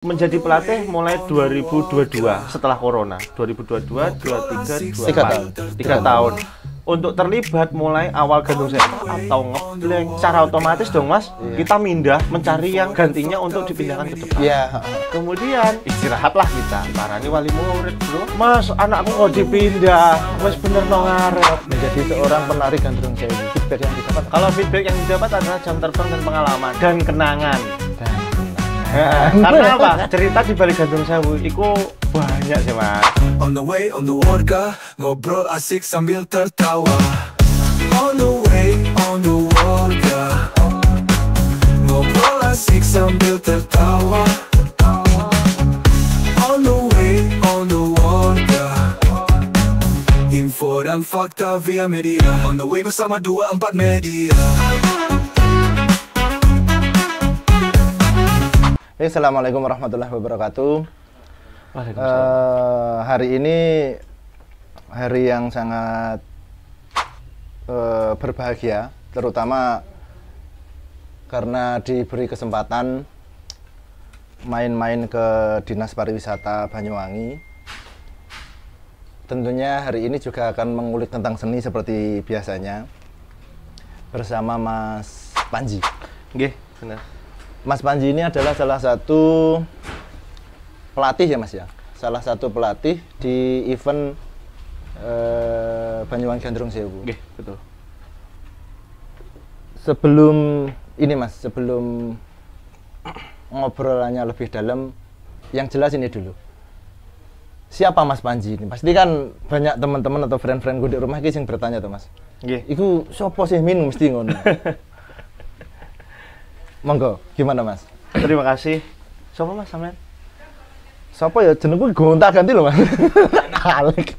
menjadi pelatih mulai 2022 setelah corona. 2022 23 24 Tiga tahun. tiga tahun. Untuk terlibat mulai awal gandung saya atau ngeblank secara otomatis dong mas. Kita mindah mencari yang gantinya untuk dipindahkan ke depan. Iya. kemudian istirahatlah kita parani wali murid bro. Mas anakku kok dipindah. Wes bener no ngarep. Menjadi seorang penari gandrung sewu. Feedback yang didapat. Kalau feedback yang didapat adalah jam terbang dan pengalaman dan kenangan. Dan karena apa? Cerita di balik gandung sewu itu banyak sih mas. On the way, on the warga Ngobrol asik sambil tertawa. On the way, on the warga Ngobrol asik sambil tertawa. On the way, on the warga Info dan fakta via media. On the way bersama 24 media Oke, Assalamualaikum warahmatullahi wabarakatuh. Waalaikumsalam. Eh, hari ini hari yang sangat eh, berbahagia, terutama karena diberi kesempatan main-main ke Dinas Pariwisata Banyuwangi. Tentunya hari ini juga akan mengulik tentang seni seperti biasanya bersama Mas Panji. Nggih, benar. Mas Panji ini adalah salah satu pelatih ya Mas ya. Salah satu pelatih di event eh, Banyuwangi Gandrung Sewu. Nggih, betul. Sebelum ini Mas, sebelum ngobrolannya lebih dalam, yang jelas ini dulu. Siapa Mas Panji ini? Pasti kan banyak teman-teman atau friend-friend gue di rumah yang bertanya tuh Mas. Nggih. Iku sopo sih min mesti ngono. Monggo, gimana Mas? Terima kasih. Siapa Mas sampean? Siapa ya jenengku gonta ganti loh mas. Alik.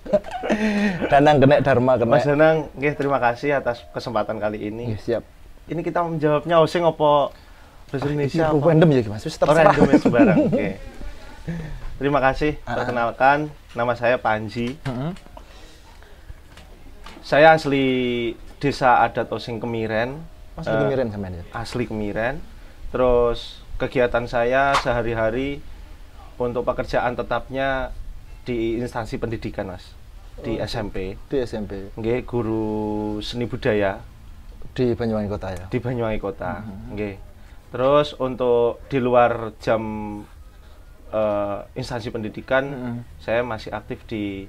Danang kena Dharma kena. Mas Danang, nggih terima kasih atas kesempatan kali ini. Iya, siap. Ini kita menjawabnya oseng apa bahasa Indonesia apa? random ya mas. Wis Oh, terserah. random ya, sembarang. Oke. Terima kasih. Ah. Perkenalkan, nama saya Panji. Heeh. Saya asli Desa Adat Osing Kemiren. Mas Eh, uh, kemiren sampean ya. asli Kemiren. Terus kegiatan saya sehari-hari untuk pekerjaan tetapnya di instansi pendidikan, Mas. Di Oh, SMP. Di SMP Nggih, guru seni budaya di Banyuwangi Kota ya. di Banyuwangi Kota. Nggih. Terus untuk di luar jam eh, instansi pendidikan, Mhm. saya masih aktif di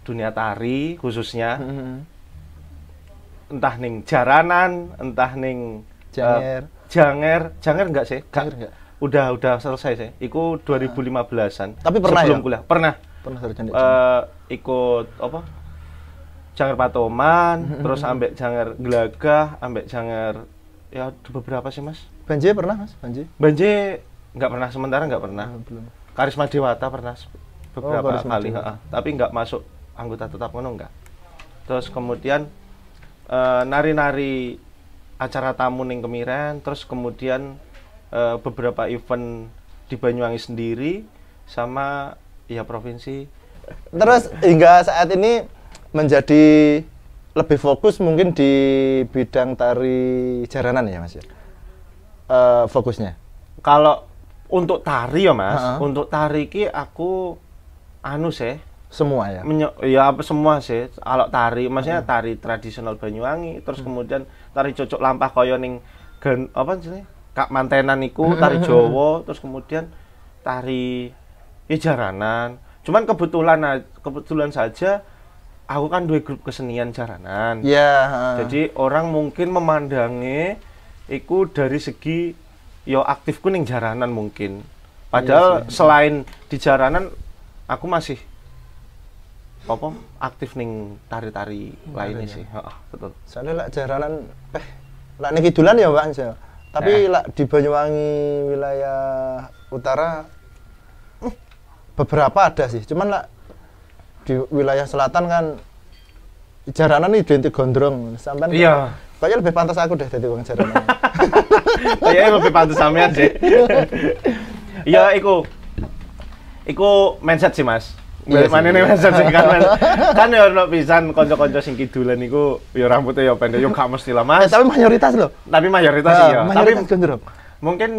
dunia tari khususnya. Heeh. Entah ning jaranan, entah ning eh, Janger. Janger, janger enggak sih? Janger enggak? Udah udah selesai sih. Iku 2015-an. Tapi pernah Sebelum ya? kuliah. Pernah. Pernah sarjana. eh ikut apa? Janger Patoman, Mm-hmm. terus ambek Janger Gelagah, ambek Janger ya beberapa sih mas. Banji pernah mas? Banji? Banje nggak pernah sementara nggak pernah. Oh, belum. Karisma Dewata pernah se- beberapa Oh, kali, ha-ha. tapi nggak masuk anggota tetap ngono nggak. Terus kemudian eh, nari-nari acara tamu ning Kemiren, terus kemudian eh, beberapa event di Banyuwangi sendiri sama ya provinsi Terus hingga saat ini menjadi lebih fokus mungkin di bidang tari jaranan ya mas ya. Eh, fokusnya. Kalau untuk tari ya mas, Ha-ha. untuk tari ki aku anu sih, Semua ya. menyo- ya apa semua sih. Kalau tari, maksudnya tari tradisional Banyuwangi, terus kemudian tari cocok lampah koyo ning gen apa sih? Kak mantenan iku, tari Jawa, terus kemudian tari ya jaranan. Cuman kebetulan kebetulan saja aku kan dua grup kesenian jaranan. Ya. heeh. Jadi orang mungkin memandangnya iku dari segi yo aktifku ning jaranan mungkin. Padahal selain di jaranan aku masih apa aktif ning tari-tari lainnya sih. Heeh, betul. Soalnya lak jaranan lak ning kidulan ya Pak Ansel. Tapi Eh. lak di Banyuwangi wilayah utara eh, beberapa ada sih. Cuman lak di wilayah selatan kan jaranan identik gondrong. Sampai Iya. Kayaknya lebih pantas aku deh jadi wong jaranan. Kayaknya lebih pantas sampean sih. Iya, iku. Iku mindset sih, Mas. Iya Iya mana sih. nih mindset sih kan kan ya ono pisan kanca-kanca sing kidulan iku ya rambutnya ya pendek ya gak mesti lah, eh, Mas. tapi mayoritas loh. Tapi mayoritas Ah, iya. Tapi mayoritas gondrong. mungkin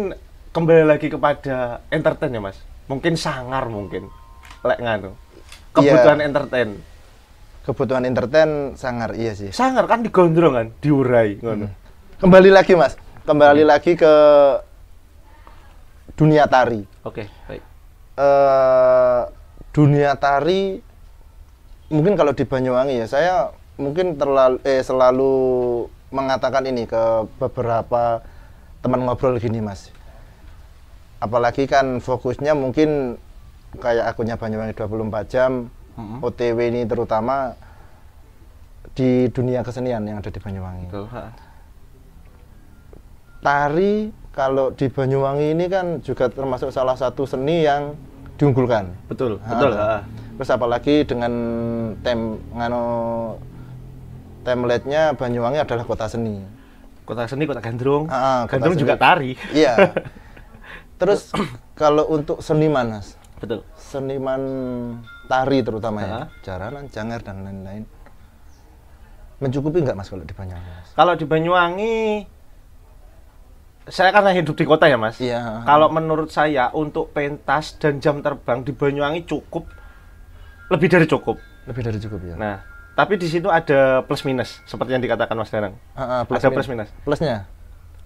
kembali lagi kepada entertain ya mas. Mungkin sangar mungkin lek nganu. Kebutuhan entertain. Kebutuhan entertain sangar iya sih. Sangar kan digondrong kan diurai ngono. Kembali lagi mas. Kembali lagi ke dunia tari. Oke baik. Eh dunia tari mungkin kalau di Banyuwangi ya saya mungkin terlalu eh selalu mengatakan ini ke beberapa teman ngobrol gini mas. Apalagi kan fokusnya mungkin kayak akunnya Banyuwangi 24 jam Mhm. OTW ini terutama di dunia kesenian yang ada di Banyuwangi. Betul, tari kalau di Banyuwangi ini kan juga termasuk salah satu seni yang diunggulkan betul Ha. betul ha. Terus apalagi dengan tem ngano template-nya Banyuwangi adalah kota seni. kota seni kota gandrung Ah, ah, kota gandrung seni. juga tari Iya. Terus kalau untuk seniman, Mas, betul seniman tari terutama ya, Ah. jaranan, janger dan lain-lain. Mencukupi nggak Mas kalau di Banyuwangi, Mas? kalau di Banyuwangi saya karena hidup di kota ya mas Iya. kalau menurut saya untuk pentas dan jam terbang di Banyuwangi cukup lebih dari cukup Lebih dari cukup ya. nah tapi di situ ada plus minus seperti yang dikatakan mas Danang Ah, ah, ada min- plus minus Plusnya?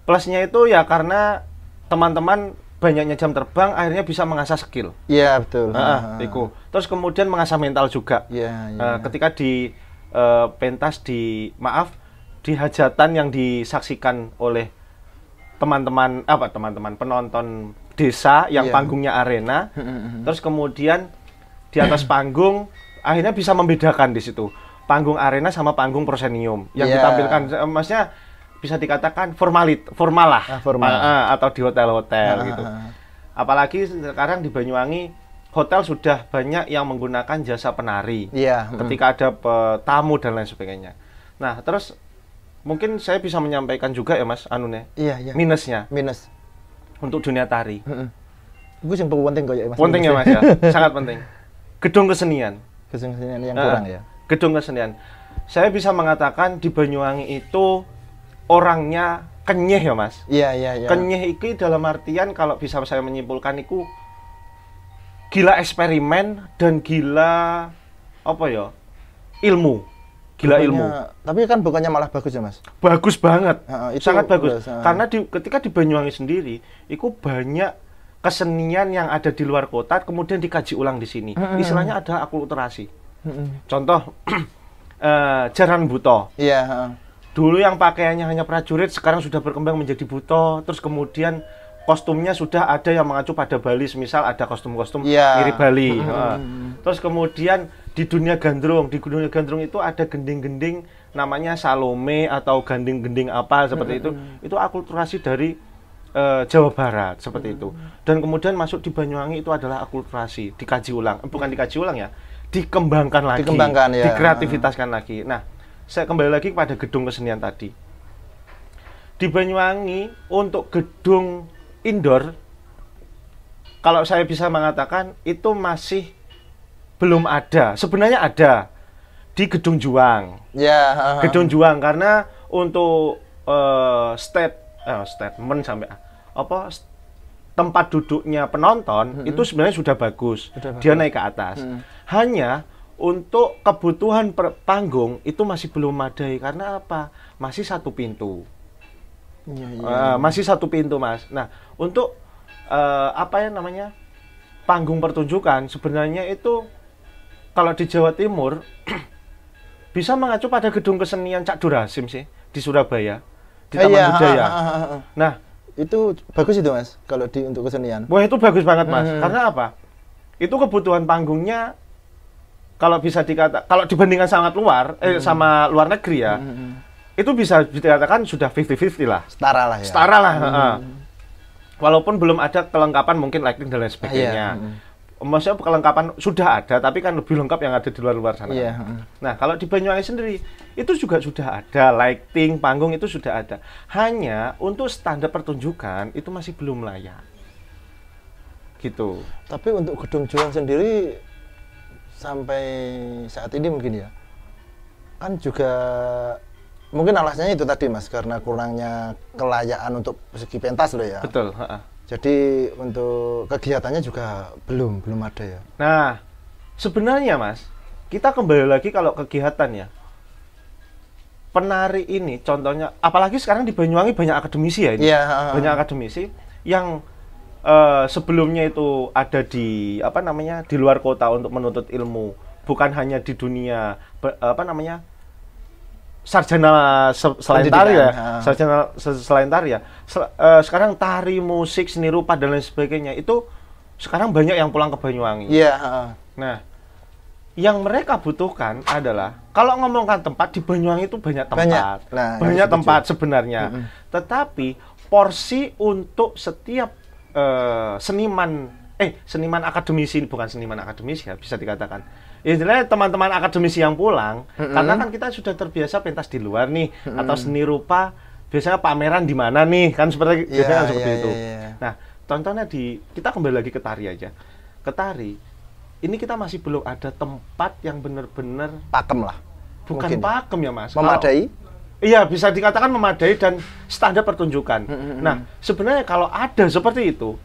plusnya itu ya karena teman-teman banyaknya jam terbang akhirnya bisa mengasah skill Iya betul. Ah, Ah, ah, ah. iku. terus kemudian mengasah mental juga Iya, iya. Eh, ketika di eh, pentas di maaf di hajatan yang disaksikan oleh teman-teman apa teman-teman penonton desa yang Iya. panggungnya arena Mm-mm. terus kemudian di atas panggung akhirnya bisa membedakan di situ panggung arena sama panggung prosenium yang Iya. ditampilkan eh, maksudnya bisa dikatakan formalit formal lah Ah, formal. Ah, ah, atau di hotel-hotel Ah, gitu ah, ah. apalagi sekarang di Banyuwangi hotel sudah banyak yang menggunakan jasa penari mm. ketika ada pe- tamu dan lain sebagainya. Nah, terus mungkin saya bisa menyampaikan juga ya Mas Anune Iya, iya. minusnya Minus. untuk dunia tari. Heeh. Gue yang penting kok ya Mas. Penting ya Mas ya, sangat penting. Gedung kesenian. Kesenian yang Eh, kurang ya. Gedung kesenian. Saya bisa mengatakan di Banyuwangi itu orangnya kenyeh ya Mas. Iya, iya, iya. Kenyeh itu dalam artian kalau bisa saya menyimpulkan itu gila eksperimen dan gila apa ya? ilmu. Gila Bukannya- ilmu. Tapi kan bukannya malah bagus ya, Mas? bagus banget Ha, itu sangat bagus karena di, ketika di Banyuwangi sendiri itu banyak kesenian yang ada di luar kota kemudian dikaji ulang di sini Mm-mm. istilahnya ada akulturasi contoh eh, jaran buto Iya, dulu yang pakaiannya hanya prajurit sekarang sudah berkembang menjadi buto terus kemudian kostumnya sudah ada yang mengacu pada Bali misal ada kostum-kostum Iya. mirip Bali. Heeh. terus kemudian di dunia gandrung di dunia gandrung itu ada gending-gending namanya Salome atau gending-gending apa seperti itu. Itu akulturasi dari eh, Jawa Barat seperti itu. Dan kemudian masuk di Banyuwangi itu adalah akulturasi dikaji ulang. Eh, bukan dikaji ulang ya dikembangkan lagi Dikembangkan, ya. dikreativitaskan lagi. Nah saya kembali lagi kepada gedung kesenian tadi. Di Banyuwangi untuk gedung indoor kalau saya bisa mengatakan itu masih belum ada. Sebenarnya ada di Gedung Juang. Iya, heeh. Gedung Juang karena untuk eh, state eh, statement sampai apa tempat duduknya penonton itu sebenarnya sudah bagus. Sudah Dia naik ke atas. Hanya untuk kebutuhan per- panggung itu masih belum memadai karena apa? Masih satu pintu. Iya, iya. Eh, masih satu pintu, Mas. Nah, untuk eh, apa ya namanya? Panggung pertunjukan sebenarnya itu kalau di Jawa Timur bisa mengacu pada gedung kesenian Cak Durasim sih di Surabaya di Taman iya, Budaya. heeh, heeh, heeh. Nah, Itu bagus itu, Mas, kalau di untuk kesenian. wah itu bagus banget, Mas. Hmm. Karena apa? Itu kebutuhan panggungnya kalau bisa dikata kalau dibandingkan sangat luar eh Hmm. sama luar negeri ya. Itu bisa dikatakan sudah 50-50 lah. Setara lah ya. setara lah heeh. walaupun belum ada kelengkapan mungkin lighting dan lain sebagainya Iya, mm. Maksudnya kelengkapan sudah ada tapi kan lebih lengkap yang ada di luar luar sana Iya, mm. nah kalau di Banyuwangi sendiri itu juga sudah ada lighting panggung itu sudah ada hanya untuk standar pertunjukan itu masih belum layak gitu Tapi untuk gedung Juang sendiri sampai saat ini mungkin ya kan juga mungkin alasannya itu tadi mas karena kurangnya kelayaan untuk segi pentas loh ya. betul heeh. Jadi untuk kegiatannya juga belum belum ada ya. Nah, sebenarnya Mas, kita kembali lagi kalau kegiatan ya. Penari ini contohnya, apalagi sekarang di Banyuwangi banyak akademisi ya ini. Heeh. Banyak akademisi yang eh, sebelumnya itu ada di apa namanya di luar kota untuk menuntut ilmu, bukan hanya di dunia apa namanya sarjana se- selain Pendidikan, tari ya, ha. sarjana se- selain tari ya. Sel- eh, sekarang tari, musik, seni rupa dan lain sebagainya itu sekarang banyak yang pulang ke Banyuwangi. Iya, heeh. Nah, yang mereka butuhkan adalah kalau ngomongkan tempat di Banyuwangi itu banyak tempat, Banyak. Nah, banyak setuju. tempat sebenarnya. Tetapi porsi untuk setiap eh, seniman, eh seniman akademisi bukan seniman akademisi ya bisa dikatakan. Istilahnya teman-teman akademisi yang pulang, karena kan kita sudah terbiasa pentas di luar nih atau seni rupa biasanya pameran di mana nih kan seperti Iya, biasanya kan seperti iya, itu. iya, iya. Nah, contohnya di kita kembali lagi ke tari aja. Ke tari, ini kita masih belum ada tempat yang benar-benar Pakem lah. bukan Mungkin ya. pakem ya mas. Memadai. Kalau- iya, bisa dikatakan memadai dan standar pertunjukan. Nah, sebenarnya kalau ada seperti itu,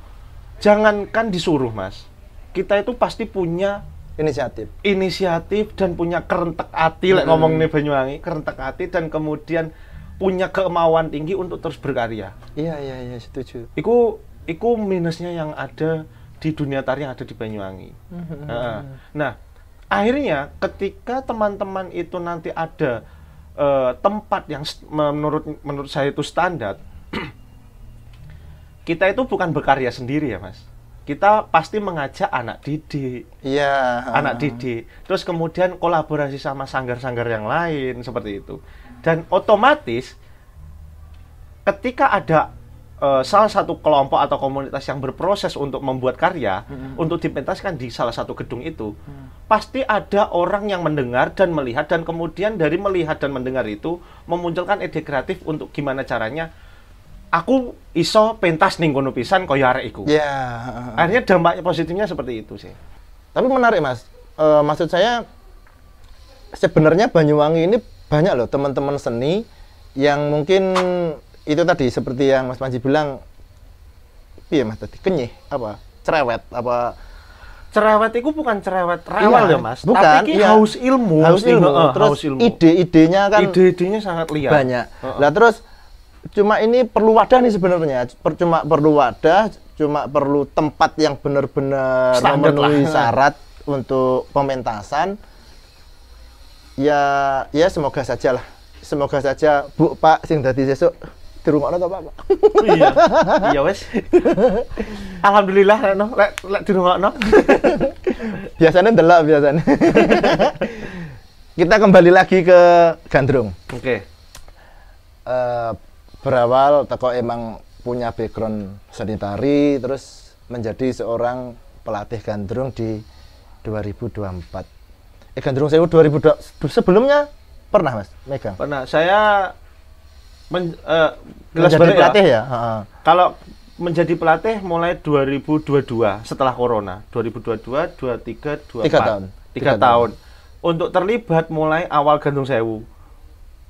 jangankan disuruh mas, kita itu pasti punya Inisiatif. inisiatif dan punya kerentek hati, lek ngomong nih Banyuwangi, kerentek hati dan kemudian punya kemauan tinggi untuk terus berkarya. Iya, iya, iya, setuju. Iku iku minusnya yang ada di dunia tari yang ada di Banyuwangi. Heeh. Nah, akhirnya ketika teman-teman itu nanti ada eh, tempat yang menurut menurut saya itu standar, kita itu bukan berkarya sendiri ya, Mas. Kita pasti mengajak anak didik, Iya. anak didik. Terus kemudian kolaborasi sama sanggar-sanggar yang lain seperti itu. Dan otomatis ketika ada eh, salah satu kelompok atau komunitas yang berproses untuk membuat karya untuk dipentaskan di salah satu gedung itu, pasti ada orang yang mendengar dan melihat dan kemudian dari melihat dan mendengar itu memunculkan ide kreatif untuk gimana caranya aku iso pentas ning kono pisan kaya arek iku. Iya. Akhirnya dampaknya positifnya seperti itu sih. Tapi menarik mas. Eh, maksud saya sebenarnya Banyuwangi ini banyak loh teman-teman seni yang mungkin itu tadi seperti yang Mas Panji bilang, iya mas tadi kenyih apa cerewet apa cerewet itu bukan cerewet rewel Iya, ya mas bukan, tapi iya. haus ilmu haus ilmu terus haus ilmu ide-idenya kan ide-idenya sangat liar banyak. Heeh. Lah terus cuma ini perlu wadah nih sebenarnya. Per- Cuma perlu wadah, cuma perlu tempat yang benar-benar memenuhi lah. syarat untuk pementasan. Ya, ya semoga saja lah. Semoga saja Bu Pak sing dadi sesuk di rumah atau Pak? Pak? iya iya wes alhamdulillah no lek lek di rumah no biasanya ndelok biasanya. Kita kembali lagi ke Gandrung. oke eh berawal teko emang punya background seni tari terus menjadi seorang pelatih gandrung di 2024. Eh gandrung sewu 2002 sebelumnya pernah Mas megang? pernah saya men, jelas Menjadi balik ya. pelatih ya? Heeh. kalau menjadi pelatih mulai 2022 setelah corona 2022 23 24 Tiga tahun. tiga Tiga tahun untuk terlibat mulai awal Gandung Sewu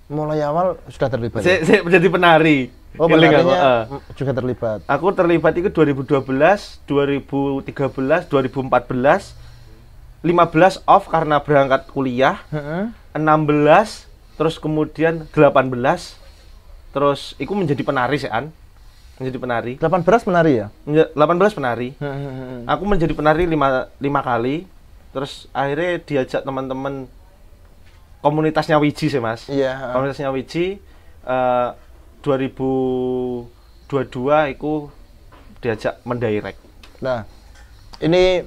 Mulai awal sudah terlibat. saya, ya? saya menjadi penari Oh, aku, penarinya eh. mm, juga terlibat. Aku terlibat itu 2012, 2013, 2014, 15 off karena berangkat kuliah, Heeh. 16, terus kemudian 18, terus itu menjadi penari sih an, menjadi penari. 18 menari ya? Menja- 18 penari. Heeh. Aku menjadi penari lima, lima kali, terus akhirnya diajak teman-teman komunitasnya Wiji sih mas. Iya. heeh. Komunitasnya Wiji eh 2022 itu diajak mendirect. Nah, ini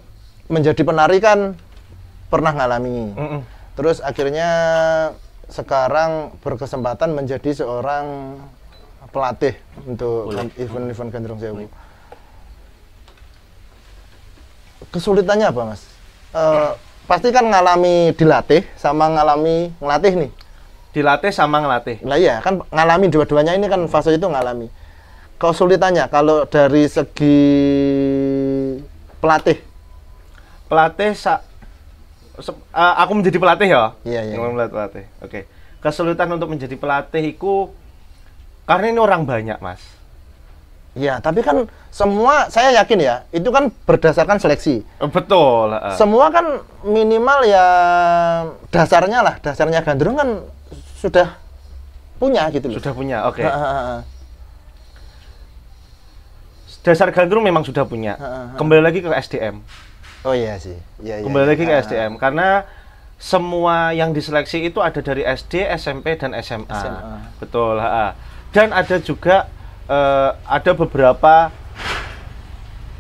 menjadi penari kan pernah ngalami. Mm-mm. Terus akhirnya sekarang berkesempatan menjadi seorang pelatih untuk event-event Gandrung Sewu. Kesulitannya apa, Mas? Eh, pasti kan ngalami dilatih sama ngalami ngelatih nih. Dilatih sama ngelatih. Nah iya, kan ngalami dua-duanya ini kan fase itu ngalami. Kesulitannya kalau dari segi pelatih. Pelatih sa- se- eh, aku menjadi pelatih ya. Iya, iya, Ngomong pelatih. pelatih. Oke. Kesulitan untuk menjadi pelatih itu karena ini orang banyak, Mas. Ya, tapi kan semua saya yakin ya, itu kan berdasarkan seleksi. Eh, Betul. Semua kan minimal ya dasarnya lah, dasarnya gandrung kan sudah punya gitu loh. Sudah punya. Oke. Ha, ha, ha. Dasar gandrung memang sudah punya. Kembali lagi ke SDM. Oh iya sih. Iya, iya, Kembali iya. lagi ke. SDM karena semua yang diseleksi itu ada dari SD, SMP dan SMA. SMA. Betul, ha. Dan ada juga eh, ada beberapa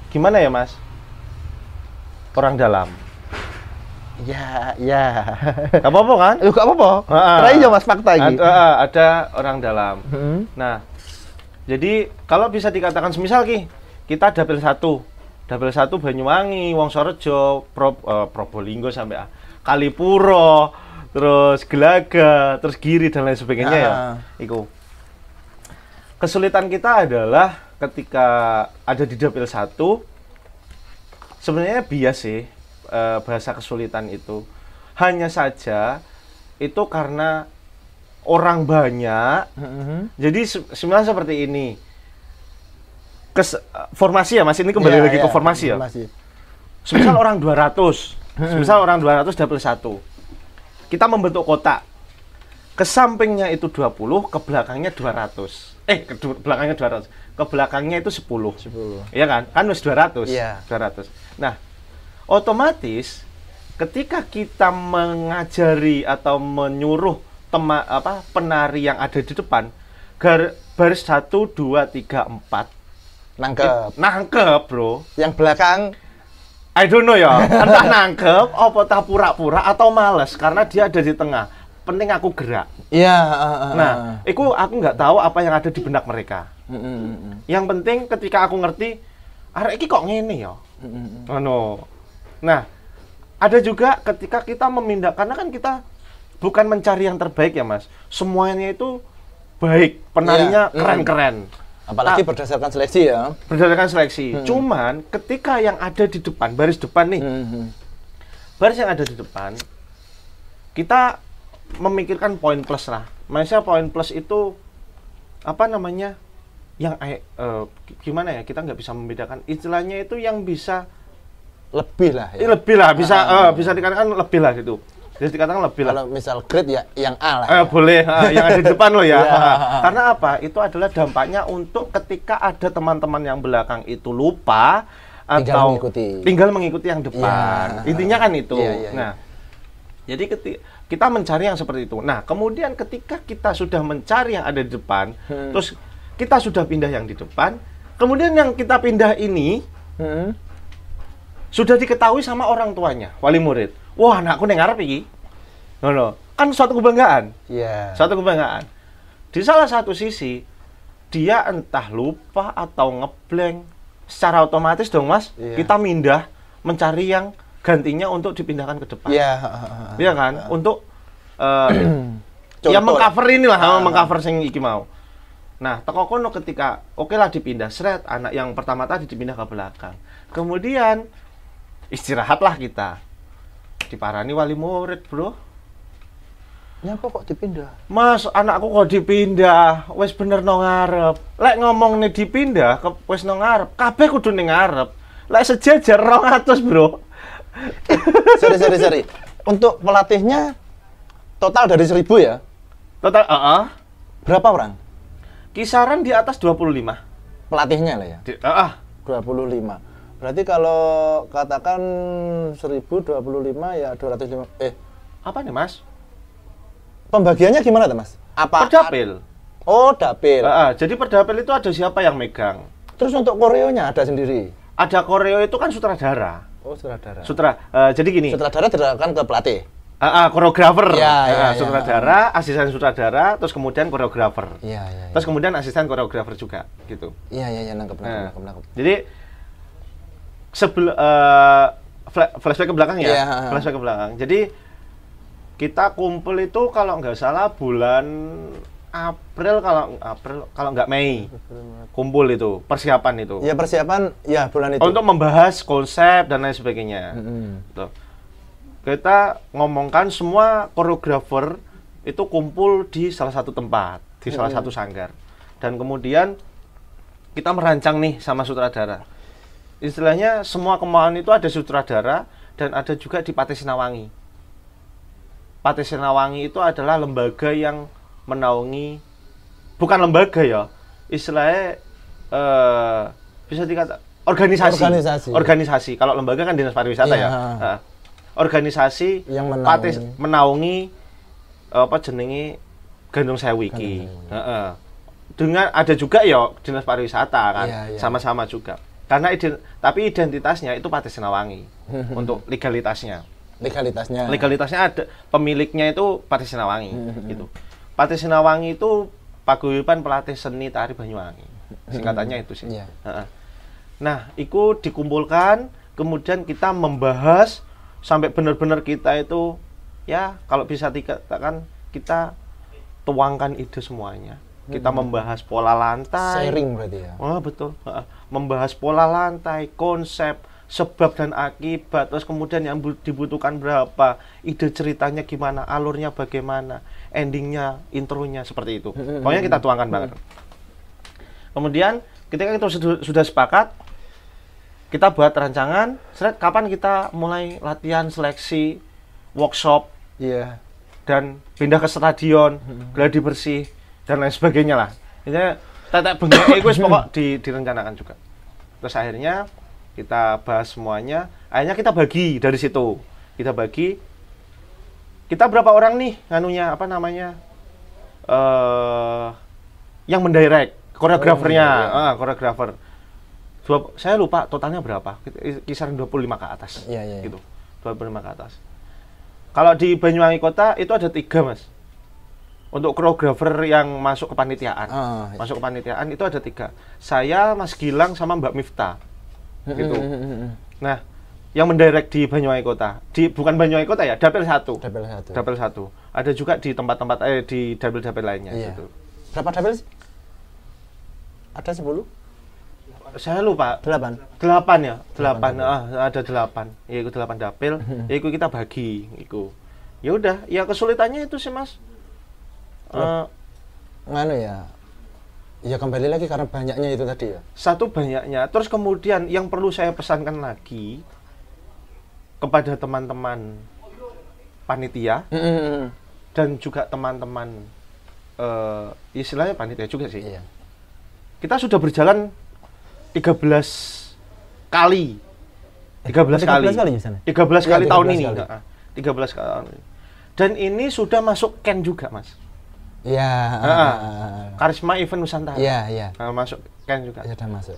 gimana ya, Mas? Orang dalam. Ya, ya. Gak apa-apa kan? Lu gak apa-apa. Terakhir ya Mas fakta Ada, iki. eh, ada orang dalam. Hmm. Nah, jadi kalau bisa dikatakan semisal ki, kita dapil satu, dapil satu Banyuwangi, Wongsorejo, Pro, eh, Probolinggo sampai ah, Kalipuro, terus Gelaga, terus Giri dan lain sebagainya ya. Ah. Iku. Kesulitan kita adalah ketika ada di dapil satu, sebenarnya bias sih eh, bahasa kesulitan itu. Hanya saja itu karena orang banyak Mhm. jadi se- sebenarnya seperti ini. Kes, formasi ya Mas, ini kembali Ya, lagi ya, ke formasi ya. Semisal orang 200, semisal orang 200 dapil satu. Kita membentuk kotak. Ke sampingnya itu 20, ke belakangnya 200. Eh, ke belakangnya 200. Ke belakangnya itu 10. 10. Iya kan? Kan wis 200. Iya. 200. Nah, otomatis ketika kita mengajari atau menyuruh tema apa penari yang ada di depan gar, baris 1 2 3 4 Nangkep. nangkep, Bro. Yang belakang I don't know ya, entah nangkep, apa tak pura-pura atau males karena dia ada di tengah. Penting aku gerak. Iya, heeh, heeh. Nah, itu aku nggak tahu apa yang ada di benak mereka. Mm, mm. Yang penting ketika aku ngerti, arek iki kok ngene ya. Mm, mm. Ano. Nah, ada juga ketika kita memindah karena kan kita bukan mencari yang terbaik ya, Mas. Semuanya itu baik, penarinya Iya, keren-keren. Apalagi Nah, berdasarkan seleksi ya. berdasarkan seleksi. Cuman ketika yang ada di depan, baris depan nih, Mm, mm. baris yang ada di depan kita memikirkan poin plus lah maksudnya poin plus itu apa namanya yang eh, eh, gimana ya kita nggak bisa membedakan istilahnya itu yang bisa Lebih lah eh, ya. lebih lah bisa Ah. eh, bisa dikatakan lebih lah gitu bisa dikatakan lebih lah Kalau misal grade ya yang A lah. Eh, ya. boleh ah, yang ada di depan lo ya. Ah, karena apa itu adalah dampaknya untuk ketika ada teman-teman yang belakang itu lupa Tinggal atau mengikuti. tinggal mengikuti yang depan Iya. intinya kan itu Iya, iya, iya. nah jadi kita mencari yang seperti itu nah kemudian ketika kita sudah mencari yang ada di depan Hmm. terus kita sudah pindah yang di depan kemudian yang kita pindah ini Mm, sudah diketahui sama orang tuanya wali murid wah anakku neng ngarep iki Ngono. kan suatu kebanggaan Iya. satu kebanggaan. Di salah satu sisi, dia entah lupa atau ngeblank. Secara otomatis dong mas, Iya. kita mindah mencari yang gantinya untuk dipindahkan ke depan. Iya, heeh. Iya kan? Untuk eh, Contoh ya mengcover ini lah, Ah. mengcover sing iki mau. Nah, teko kono ketika oke lah dipindah seret anak yang pertama tadi dipindah ke belakang. Kemudian istirahatlah kita. Diparani wali murid, Bro. Nyapa kok dipindah? Mas, anakku kok dipindah, wis bener no ngarep. Lek ngomong nih dipindah, ke wis no ngarep, kabeh kudu ning ngarep. Lek sejajar 200, Bro. Sorry, sorry, sorry. Untuk pelatihnya total dari 1000 ya? Total heeh. Berapa orang? Kisaran di atas 25. Pelatihnya lah ya. Di, heeh. 25. Berarti kalau katakan 1025 ya 205 eh Apa nih, Mas? pembagiannya gimana tuh, Mas? Apa Perdapil. Oh, dapil. Heeh, jadi perdapil itu ada siapa yang megang? Terus untuk koreonya ada sendiri. Ada koreo itu kan sutradara. Oh, sutradara. Sutra, eh, jadi gini. Sutradara diserahkan ke pelatih. Ah, ah, koreografer. Iya, Ah, iya, iya. sutradara, asisten sutradara, terus kemudian koreografer. Iya, iya. Terus kemudian asisten koreografer juga, gitu. Iya, iya, iya, nangkep, nangkep, Nah, nangkep, nangkep. Jadi sebelum eh, fla- flashback ke belakang ya, Iya. flashback ke belakang. Jadi kita kumpul itu kalau nggak salah bulan April kalau April kalau nggak Mei kumpul itu persiapan itu Ya persiapan ya bulan itu. untuk membahas konsep dan lain sebagainya. Tuh. Kita ngomongkan semua koreografer itu kumpul di salah satu tempat, di salah satu sanggar. Dan kemudian kita merancang nih sama sutradara. Istilahnya semua kemauan itu ada sutradara dan ada juga di Pati Sinawangi. Pati Sinawangi itu adalah lembaga yang menaungi bukan lembaga ya, istilahnya eh, bisa dikata organisasi. Organisasi. Organisasi. Kalau lembaga kan dinas pariwisata Iya. ya. Nah, organisasi Yang menaungi. Pati menaungi apa jenenge Gandung Sewu iki. Sewu. Heeh. Dengan ada juga ya dinas pariwisata kan, Iya, iya. sama-sama juga. Karena iden, tapi identitasnya itu Pati Sinawangi untuk legalitasnya. Legalitasnya. Legalitasnya ada pemiliknya itu Pati Sinawangi gitu. Pati Sinawangi itu paguyuban pelatih seni tari Banyuwangi. Singkatannya itu sih. Iya. Heeh. Nah, itu dikumpulkan, kemudian kita membahas sampai benar-benar kita itu ya kalau bisa dikatakan kita tuangkan ide semuanya. Kita membahas pola lantai, Sharing berarti ya. Oh betul. Membahas pola lantai, konsep, sebab dan akibat, terus kemudian yang bu- dibutuhkan berapa, ide ceritanya gimana, alurnya bagaimana, endingnya, intronya seperti itu. Pokoknya kita tuangkan banget. Kemudian ketika kita sudah, sudah sepakat, kita buat rancangan. Seret, kapan kita mulai latihan, seleksi, workshop, Iya. dan pindah ke stadion, gladi bersih dan lain sebagainya lah. Ini tetek bengek itu pokok di, direncanakan juga. Terus akhirnya kita bahas semuanya, akhirnya kita bagi dari situ. Kita bagi kita berapa orang nih nganunya apa namanya? eh yang mendirect, koreografernya, ah, koreografer. Dua, saya lupa totalnya berapa, kisaran 25 ke atas. Iya, iya, iya. Gitu. 25 ke atas. Kalau di Banyuwangi Kota itu ada tiga mas. Untuk koreografer yang masuk ke panitiaan, Ah, masuk ke panitiaan itu ada tiga. Saya, Mas Gilang, sama Mbak Mifta. Gitu. Nah, yang mendirect di Banyuwangi Kota, di bukan Banyuwangi Kota ya, dapil satu. Dapil satu. Dapil satu. Ada juga di tempat-tempat eh di dapil-dapil lainnya. Iya. Gitu. Berapa dapil sih? Ada 10? Saya lupa. 8. Delapan ya, delapan. Ah, ada delapan. Ya, itu delapan dapil. ya, itu kita bagi. Itu. Ya udah, ya kesulitannya itu sih mas. Eh, Nganu ya. Ya kembali lagi karena banyaknya itu tadi ya. satu banyaknya. Terus kemudian yang perlu saya pesankan lagi kepada teman-teman panitia dan juga teman-teman eh istilahnya panitia juga sih. Iya. Kita sudah berjalan 13 kali. 13 kali. 13 kali di sana? 13 Iya, kali tahun 13 ini. kali. Heeh. 13 kali tahun ini. Dan ini sudah masuk Ken juga, Mas. Iya. Heeh. Karisma Event Nusantara. Iya, iya. Nah, masuk Ken juga. Ya, Sudah masuk.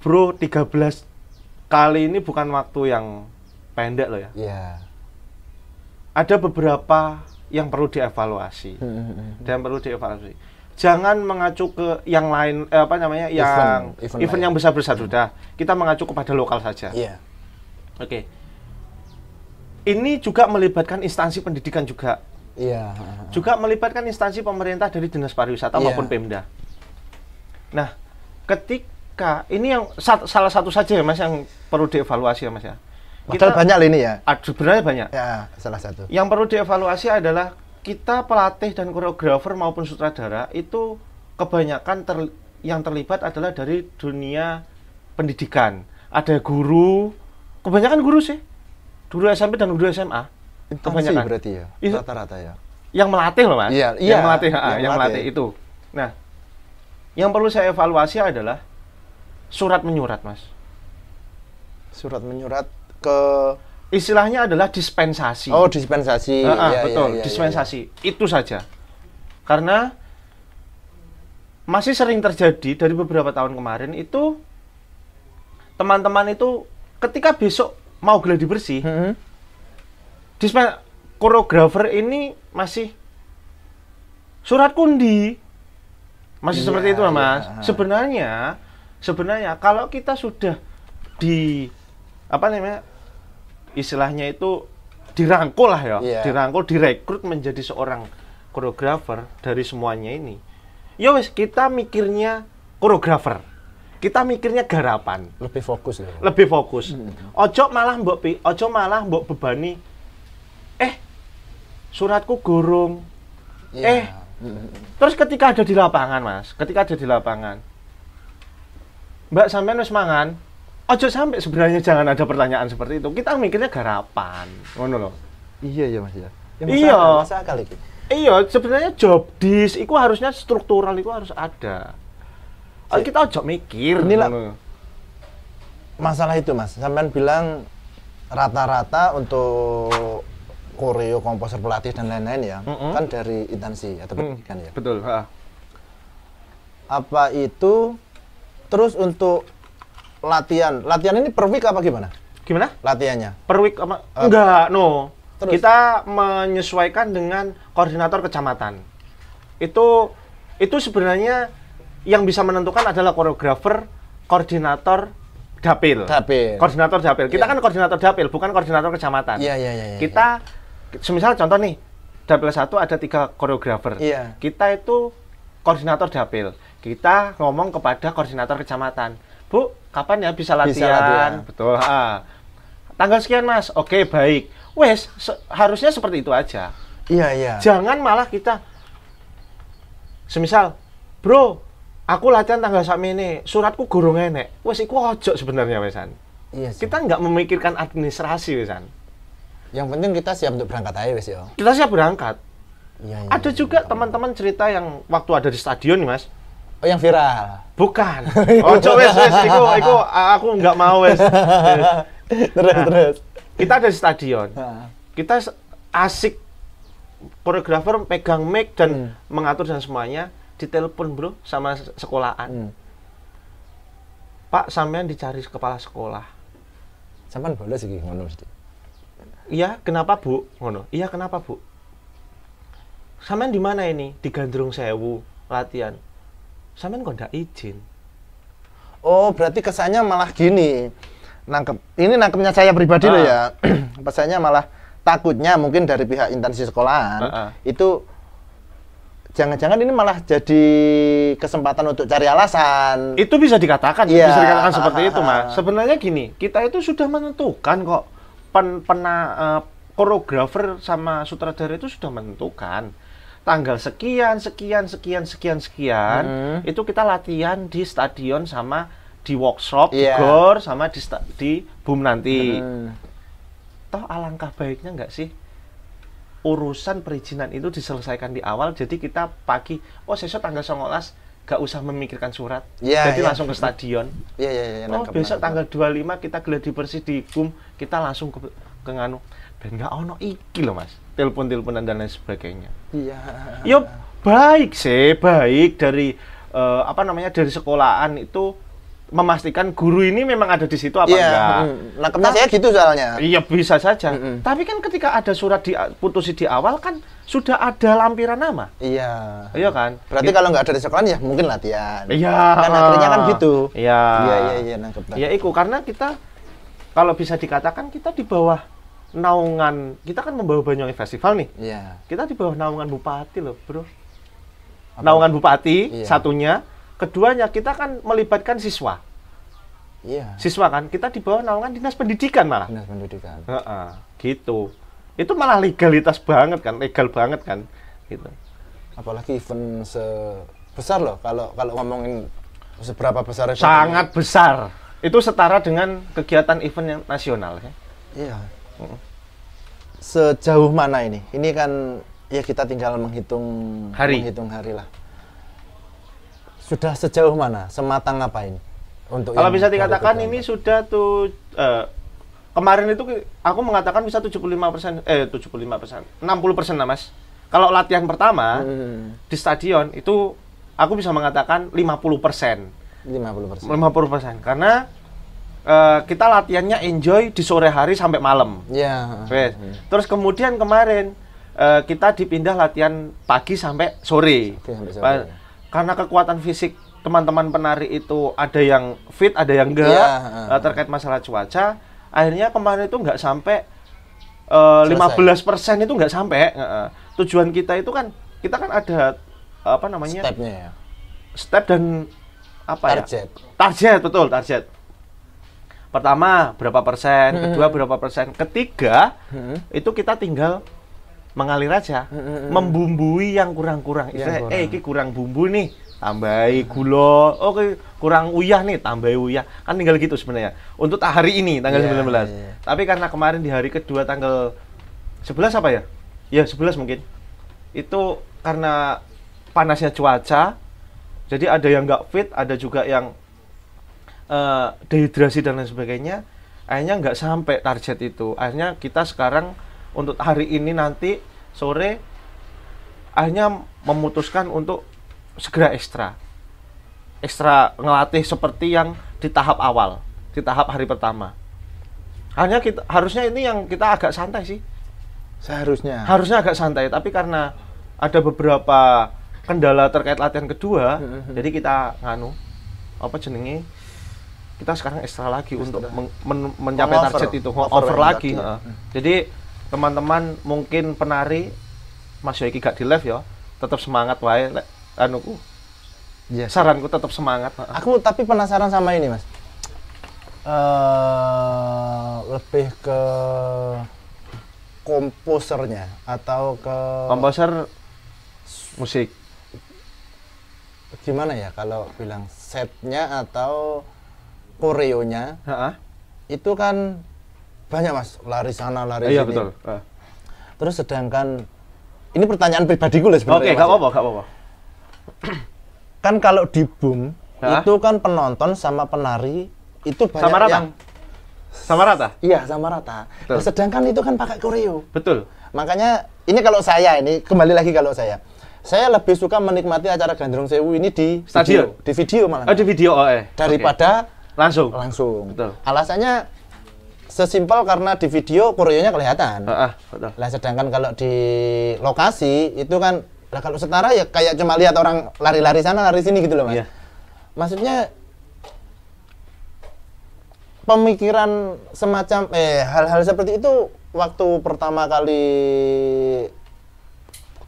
Bro, 13 kali ini bukan waktu yang pendek loh ya. Iya. Ada beberapa yang perlu dievaluasi. Dan perlu dievaluasi. Jangan mengacu ke yang lain eh, apa namanya? yang event event, lain. yang besar-besar sudah. Kita mengacu kepada lokal saja. Iya. Oke. Ini juga melibatkan instansi pendidikan juga. Iya. Juga melibatkan instansi pemerintah dari Dinas Pariwisata Iya. maupun Pemda. Nah, ketika ini yang sat- salah satu saja ya Mas yang perlu dievaluasi ya Mas ya. Padahal banyak ini ya. Ah, sebenarnya banyak. Ya, salah satu. Yang perlu dievaluasi adalah kita pelatih dan koreografer maupun sutradara itu kebanyakan ter- yang terlibat adalah dari dunia pendidikan. Ada guru, kebanyakan guru sih. Guru SMP dan guru SMA. Intansi Kebanyakan. berarti ya. Itu- Rata-rata ya. Yang melatih loh, Mas. Iya, yang iya, melatih, ha, yang yang, melatih. melatih itu. Nah, yang perlu saya evaluasi adalah surat menyurat, Mas. Surat menyurat ke Istilahnya adalah dispensasi. Oh, dispensasi. Ah, ah, Iya, betul, iya, iya, dispensasi. Itu saja. Karena masih sering terjadi dari beberapa tahun kemarin itu teman-teman itu ketika besok mau gladi bersih, iya. Mhm. Dispen koreografer ini masih surat kundi. Masih Iya, seperti itu, Mas. iya. Sebenarnya sebenarnya kalau kita sudah di apa namanya? istilahnya itu dirangkul lah ya, Iya. dirangkul, direkrut menjadi seorang koreografer dari semuanya ini. Ya wes kita mikirnya koreografer. Kita mikirnya garapan Lebih fokus loh. lebih fokus. Ojo malah mbok ojo malah mbok bebani. Suratku gorong. Iya. Eh. Terus ketika ada di lapangan, Mas, ketika ada di lapangan, Mbak sampean wis mangan. Ojo sampai sebenarnya jangan ada pertanyaan seperti itu. Kita mikirnya garapan. Ngono loh. Iya iya Mas ya. Ya, Iya. Masa akal iki. Iya, sebenarnya job disk itu harusnya struktural itu harus ada. Oh, Si- kita ojo mikir. Inilah- ngono. Masalah itu Mas, sampean bilang rata-rata untuk koreo, komposer, pelatih dan lain-lain ya, Mm-mm. kan dari instansi atau Hmm, pendidikan ya. Betul, ha. Apa itu terus untuk latihan, latihan ini per week apa gimana? Gimana? Latihannya? Per week apa? Eh, Enggak, no. terus? Kita menyesuaikan dengan koordinator kecamatan. Itu itu sebenarnya yang bisa menentukan adalah koreografer, koordinator dapil. Dapil. Koordinator dapil. Kita Iya. kan koordinator dapil, bukan koordinator kecamatan. Iya iya iya. iya. Kita semisal contoh nih, dapil satu ada tiga koreografer. Iya. Kita itu koordinator dapil. Kita ngomong kepada koordinator kecamatan. Bu, kapan ya bisa latihan? Bisa latihan. Betul. ah. Tanggal sekian mas. Oke baik. Wes se- harusnya seperti itu aja. Iya iya. Jangan malah kita, semisal, bro, aku latihan tanggal sakmi ini, suratku gurung enek. Wes iku ojo sebenarnya wesan. Iya. Kita nggak memikirkan administrasi wesan. Yang penting kita siap untuk berangkat aja wes ya. Kita siap berangkat. Iya iya. Ada juga teman-teman cerita yang waktu ada di stadion nih mas. Oh yang viral. Bukan. Ojo wes wes, iku iku aku nggak mau wes. terus Nah. terus. Kita ada di stadion. Kita asik koreografer pegang mic dan Hmm. mengatur dan semuanya ditelepon bro sama se- sekolahan. hmm. Pak sampean dicari kepala sekolah. Sampan bolos iki ngono mesti. Iya, kenapa bu? Ngono. Iya, kenapa bu? Sampean di mana ini? Di Gandrung Sewu latihan. Sampean kok ndak izin? Oh, berarti kesannya malah gini. Nangkep. Ini nangkepnya saya pribadi loh ya. Pesannya malah takutnya mungkin dari pihak instansi sekolahan Ah, ah. itu jangan-jangan ini malah jadi kesempatan untuk cari alasan. Itu bisa dikatakan, Iya. bisa dikatakan seperti Ah, itu, ah, Mas. ah. Sebenarnya gini, kita itu sudah menentukan kok pen, pena eh, koreografer sama sutradara itu sudah menentukan tanggal sekian, sekian, sekian, sekian, sekian. Hmm. Itu kita latihan di stadion sama di workshop, di Iya. gor sama di di boom nanti. Hmm. Toh alangkah baiknya nggak sih urusan perizinan itu diselesaikan di awal jadi kita pagi oh sesok tanggal 19 nggak usah memikirkan surat Iya, jadi iya. langsung ke stadion Iya iya iya oh nangkep, besok nangkep. tanggal 25 kita gladi bersih di BUM kita langsung ke ke nganu dan nggak ono iki loh mas telepon teleponan dan lain sebagainya Iya. yo baik sih baik dari eh, apa namanya dari sekolahan itu memastikan guru ini memang ada di situ apa Iya, enggak mm. nangkepnya saya gitu soalnya. Iya bisa saja. Mm-mm. Tapi kan ketika ada surat diputusi di awal kan sudah ada lampiran nama. Iya. Iya kan? Berarti kalau nggak ada di sekolah ya mungkin latihan. Iya. Kan akhirnya kan gitu. Iya. Iya iya iya nangkep. nangkep. Ya iku karena kita kalau bisa dikatakan kita di bawah naungan kita kan membawa Banyuwangi Festival nih. Iya. Kita di bawah naungan bupati loh, Bro. Apa? Naungan bupati Iya. satunya, keduanya kita kan melibatkan siswa. Iya. Siswa kan kita di bawah naungan Dinas Pendidikan malah. Dinas pendidikan. Heeh, gitu. Itu malah legalitas banget kan, legal banget kan, gitu. Apalagi event sebesar loh kalau kalau ngomongin seberapa besar event Sangat besar. Itu setara dengan kegiatan event yang nasional ya. ini. Iya. Sejauh mana ini? Ini kan ya kita tinggal menghitung Hari. menghitung hari lah. Sudah sejauh mana? Sematang apa ini? Untuk Kalau bisa dikatakan ini sudah tuh eh, kemarin itu aku mengatakan bisa 75% eh 75%, 60% lah Mas. Kalau latihan pertama Hmm, di stadion itu aku bisa mengatakan 50%. 50%. 50% karena eh, kita latihannya enjoy di sore hari sampai malam. Ya. Wes. Terus kemudian kemarin eh, kita dipindah latihan pagi sampai sore. Pagi sampai sore. Karena kekuatan fisik teman-teman penari itu ada yang fit, ada yang enggak heeh. terkait masalah cuaca. Akhirnya kemarin itu nggak sampai eh, 15% itu nggak sampai. Heeh. Tujuan kita itu kan kita kan ada apa namanya Stepnya ya. step dan apa Target. ya? Target betul target. Pertama berapa persen, Hmm. kedua berapa persen, ketiga Hmm. itu kita tinggal mengalir aja, Hmm, hmm, hmm. membumbui yang kurang-kurang. Kurang. eh ini kurang bumbu nih, tambahi gula. Oke, kurang uyah nih, tambahi uyah. Kan tinggal gitu sebenarnya. Untuk hari ini tanggal Iya, 19. iya. Tapi karena kemarin di hari kedua tanggal 11 apa ya? Ya, 11 mungkin. Itu karena panasnya cuaca. Jadi ada yang nggak fit, ada juga yang eh, dehidrasi dan lain sebagainya. Akhirnya nggak sampai target itu. Akhirnya kita sekarang untuk hari ini nanti sore akhirnya memutuskan untuk segera ekstra. Ekstra ngelatih seperti yang di tahap awal, di tahap hari pertama. Hanya kita harusnya ini yang kita agak santai sih. Seharusnya. Harusnya agak santai, tapi karena ada beberapa kendala terkait latihan kedua, Hmm, jadi kita nganu apa jenenge kita sekarang ekstra lagi untuk meng- men- mencapai target itu, Over over, lagi. ya. heeh. Jadi teman-teman mungkin penari Mas Yoiki gak di live ya, tetap semangat wae lek anuku. Iya. Saranku tetap semangat. Aku tapi penasaran sama ini, Mas. eh lebih ke komposernya atau ke Komposer musik. gimana ya kalau bilang setnya atau koreonya Heeh. itu kan banyak mas lari sana lari Iya sini betul. Heeh. terus sedangkan ini pertanyaan pribadiku lah sebenarnya Oke, gak ya. apa-apa, gak apa-apa. kan kalau di boom Hah? itu kan penonton sama penari itu banyak Sama rata. yang Sama rata? iya sama rata Betul. Nah, sedangkan itu kan pakai koreo Betul. makanya ini kalau saya ini kembali lagi kalau saya saya lebih suka menikmati acara Gandrung Sewu ini di Stadion? video, di video malah Oh, di video oh eh. daripada Oke. langsung. langsung Betul. alasannya sesimpel karena di video koreonya kelihatan Heeh, betul. lah sedangkan kalau di lokasi itu kan lah kalau setara ya kayak cuma lihat orang lari-lari sana lari sini gitu loh mas Iya. maksudnya pemikiran semacam eh hal-hal seperti itu waktu pertama kali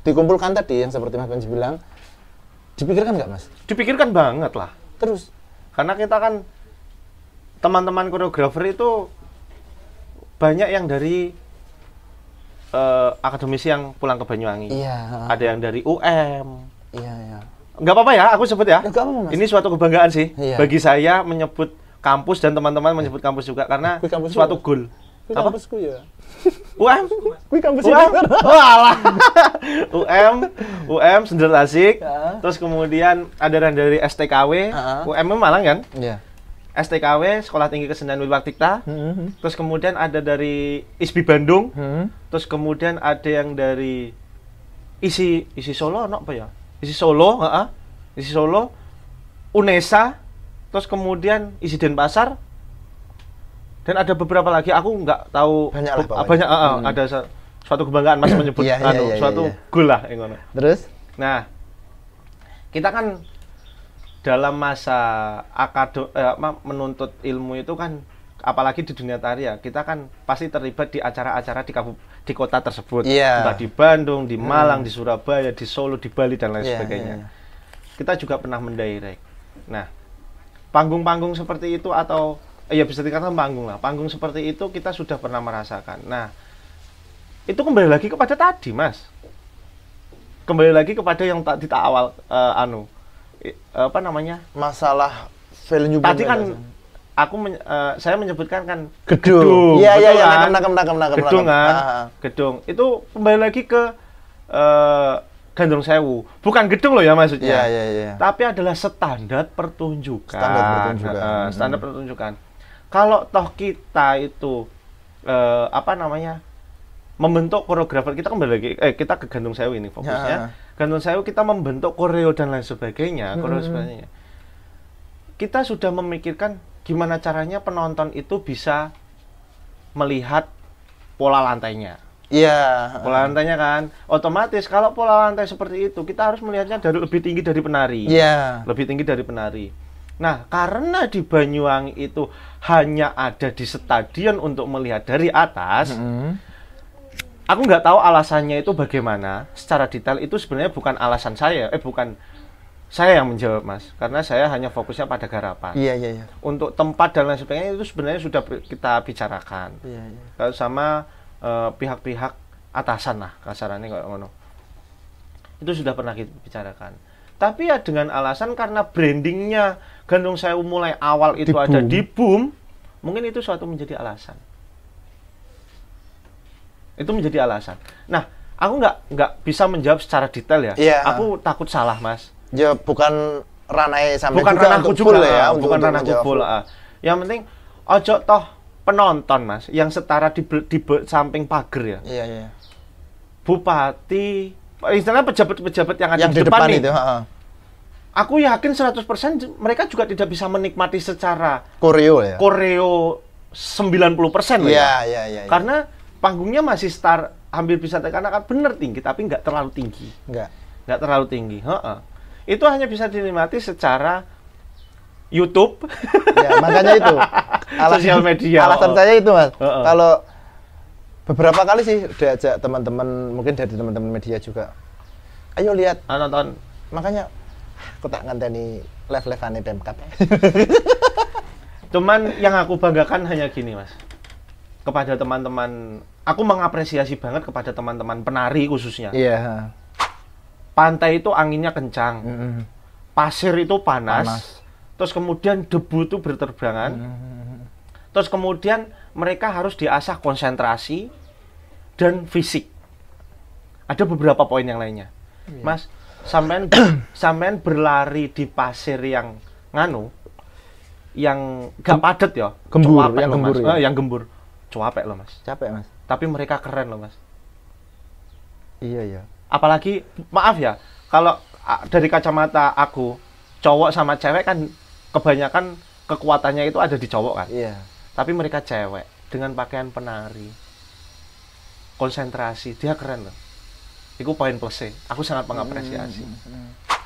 dikumpulkan tadi yang seperti Mas Panji bilang dipikirkan nggak Mas? Dipikirkan banget lah. Terus Karena kita kan teman-teman koreografer itu banyak yang dari eh, akademisi yang pulang ke Banyuwangi. iya Ada yang dari UM. iya iya Nggak apa-apa ya, aku sebut ya. Nggak apa-apa, Mas. Ini suatu kebanggaan sih Iya. bagi saya menyebut kampus dan teman-teman menyebut kampus juga karena kampus suatu goal. Kui Apa? kampusku ya UM. Kui kampus UM. Walah. UM, UM Sender Tasik. Ya. Terus kemudian ada yang dari STKW, Ah. UM Malang kan? Iya. STKW Sekolah Tinggi Kesenian Wilwartikta. Hmm. Terus kemudian ada dari ISBI Bandung. Hmm. Terus kemudian ada yang dari isi isi Solo ono apa ya? Isi Solo, heeh. Isi Solo, UNESA, terus kemudian isi Denpasar. Dan ada beberapa lagi aku nggak tahu Banyak lah pokoknya. banyak heeh, Hmm. ada su- suatu kebanggaan Mas menyebut Iya, iya, anu, iya, suatu iya. goal lah yang ngono. Terus? Nah, kita kan dalam masa akado eh, menuntut ilmu itu kan apalagi di dunia tari ya, kita kan pasti terlibat di acara-acara di kabu- di kota tersebut. Iya. Entah di Bandung, di Malang, di Surabaya, di Solo, di Bali dan lain Iya, sebagainya. iya, iya. Kita juga pernah mendirect. Nah, panggung-panggung seperti itu atau eh, ya bisa dikatakan panggung lah. Panggung seperti itu kita sudah pernah merasakan. Nah, itu kembali lagi kepada tadi, Mas kembali lagi kepada yang tak kita awal eh, anu apa namanya Masalah value tadi kan aja. aku men- eh, saya menyebutkan kan gedung. Iya iya iya, kan? nakam nakam nakam gedung kan Ah, gedung itu kembali lagi ke eh, Gandrung Sewu bukan gedung loh ya maksudnya Iya iya iya. tapi adalah standar pertunjukan Standar pertunjukan. Mhm. standar pertunjukan kalau toh kita itu eh, apa namanya membentuk koreografer kita kembali lagi eh kita ke Gandung Sewu ini fokusnya Ya. Gandung Sewu kita membentuk koreo dan lain sebagainya koreo Mhm. sebagainya kita sudah memikirkan gimana caranya penonton itu bisa melihat pola lantainya Iya. pola lantainya kan otomatis kalau pola lantai seperti itu kita harus melihatnya dari lebih tinggi dari penari Iya. lebih tinggi dari penari nah karena di Banyuwangi itu hanya ada di stadion untuk melihat dari atas Mm. Aku nggak tahu alasannya itu bagaimana secara detail itu sebenarnya bukan alasan saya eh bukan saya yang menjawab mas karena saya hanya fokusnya pada garapan Iya iya iya. untuk tempat dan lain sebagainya itu sebenarnya sudah kita bicarakan Iya iya. Kalau sama eh, pihak-pihak atasan lah kasarannya kayak ngono itu sudah pernah kita bicarakan Tapi ya dengan alasan karena brandingnya Gandung Sewu mulai awal itu Di ada boom. di boom, mungkin itu suatu menjadi alasan. Itu menjadi alasan. Nah, aku nggak nggak bisa menjawab secara detail ya. Iya. Aku takut salah, Mas. Ya bukan ranai sampai bukan juga ranahku juga full ya, ah, untuk- bukan untuk ranahku full ah. yang penting ojo toh penonton mas yang setara di, di samping pagar ya Iya, iya. bupati istilahnya pejabat-pejabat yang ada Yang di, depan, nih itu, heeh. aku yakin 100% j- mereka juga tidak bisa menikmati secara Koreo ya. koreo 90% loh Iya, ya iya, iya. iya. karena panggungnya masih start hampir bisa dikatakan bener tinggi tapi nggak terlalu tinggi enggak. nggak terlalu tinggi Heeh. itu hanya bisa dinikmati secara YouTube Ya, makanya itu. Sosial media, Alasan oh. saya itu, Mas. Heeh. Kalau beberapa kali sih diajak teman-teman, mungkin dari teman-teman media juga. Ayo lihat. Ah, nonton Makanya aku tak nganteni live-live ane Pemkap. Cuman yang aku banggakan hanya gini, Mas. Kepada teman-teman, aku mengapresiasi banget kepada teman-teman penari khususnya. Iya. Pantai itu anginnya kencang, Mm-mm. pasir itu panas, Panas. terus kemudian debu itu berterbangan, terus kemudian mereka harus diasah konsentrasi dan fisik. Ada beberapa poin yang lainnya, Iya. Mas. Sampean sampean berlari di pasir yang nganu, yang gak padet ya, Gembur, yang gembur ya? Eh, yang gembur, cuapek loh mas. Capek, Mas. Tapi mereka keren loh mas. Iya, iya. apalagi maaf ya kalau dari kacamata aku cowok sama cewek kan kebanyakan kekuatannya itu ada di cowok kan? Iya. tapi mereka cewek dengan pakaian penari konsentrasi dia keren loh. Itu poin plusnya aku sangat mengapresiasi.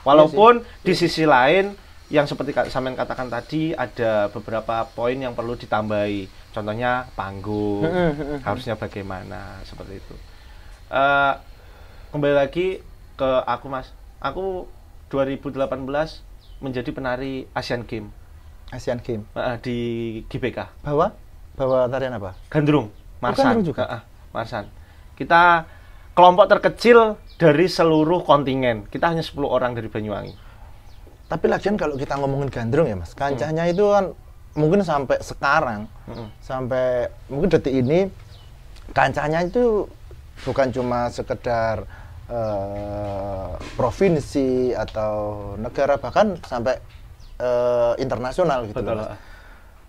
Walaupun di sisi lain yang seperti sampean katakan tadi ada beberapa poin yang perlu ditambahi contohnya panggung harusnya bagaimana seperti itu Eh, kembali lagi ke aku mas aku 2018 menjadi penari Asian Games Asian Game. eh, di GBK Bawa? Bawa tarian apa? Gandrung Marsan Gandrung juga? Eh, Marsan kita kelompok terkecil dari seluruh kontingen kita hanya 10 orang dari Banyuwangi Tapi lagian kalau kita ngomongin gandrung ya mas, kancahnya Hmm. itu kan mungkin sampai sekarang, Mm-mm. sampai mungkin detik ini, kancahnya itu bukan cuma sekedar eh, provinsi atau negara, bahkan sampai eh, internasional gitu. betul Mas.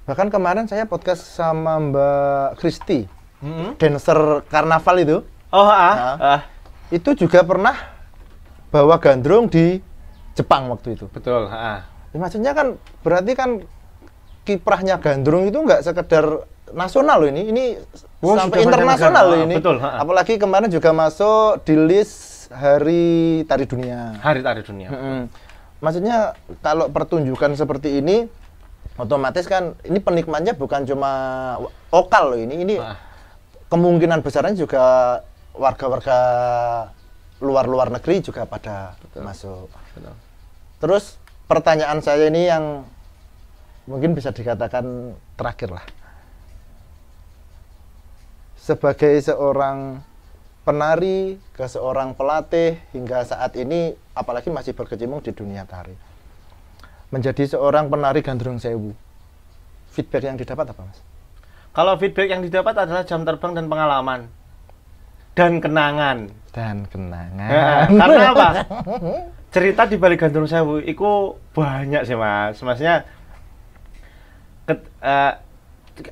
Bahkan kemarin saya podcast sama Mbak Kristi, Mm-mm. dancer karnaval itu, oh ah, Nah. ah, itu juga pernah bawa gandrung di Jepang waktu itu. betul ah. Ya, maksudnya kan berarti kan kiprahnya gandrung itu nggak sekedar nasional loh ini, ini Oh, sampai internasional loh ini. Betul. Apalagi kemarin juga masuk di list Hari Tari Dunia. hari tari dunia Mm-mm. Maksudnya kalau pertunjukan seperti ini otomatis kan ini penikmatnya bukan cuma lokal loh ini, ini Ah. kemungkinan besarnya juga warga-warga luar-luar negeri juga pada masuk. Betul. Terus pertanyaan saya ini yang mungkin bisa dikatakan terakhir lah. Sebagai seorang penari, ke seorang pelatih hingga saat ini apalagi masih berkecimpung di dunia tari. Menjadi seorang penari gandrung sewu. Feedback yang didapat apa, Mas? kalau feedback yang didapat adalah jam terbang dan pengalaman dan kenangan Dan kenangan. karena apa? Cerita di balik Gandrung Sewu itu banyak sih mas. Maksudnya, ket, eh,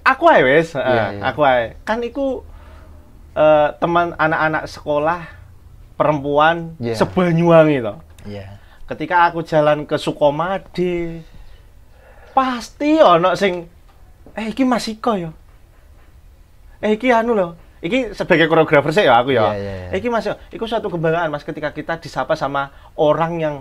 aku ae wes, eh, Iya, iya. aku ae. Kan itu eh, teman anak-anak sekolah perempuan Iya. sebanyuwangi toh. Iya. Ketika aku jalan ke Sukomade, pasti ono sing, eh iki Mas Iko ya. Eh iki anu loh. Iki sebagai koreografer sih ya aku ya. Iya, iya. Eh, Iki Mas, itu suatu kebanggaan Mas ketika kita disapa sama orang yang